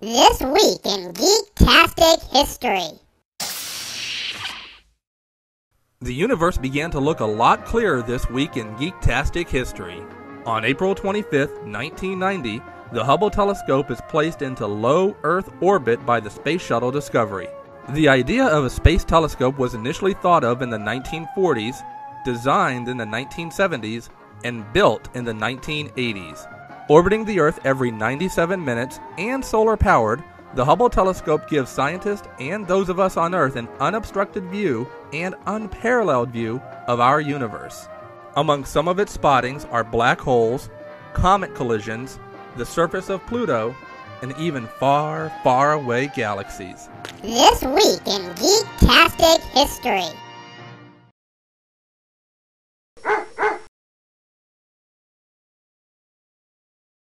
This week in Geektastic History. The universe began to look a lot clearer this week in Geektastic history. On April 25, 1990, the Hubble telescope is placed into low Earth orbit by the Space Shuttle Discovery. The idea of a space telescope was initially thought of in the 1940s, designed in the 1970s, and built in the 1980s. Orbiting the Earth every 97 minutes and solar powered, the Hubble telescope gives scientists and those of us on Earth an unobstructed view and unparalleled view of our universe. Among some of its spottings are black holes, comet collisions, the surface of Pluto, and even far, far away galaxies. This week in Geektastic History.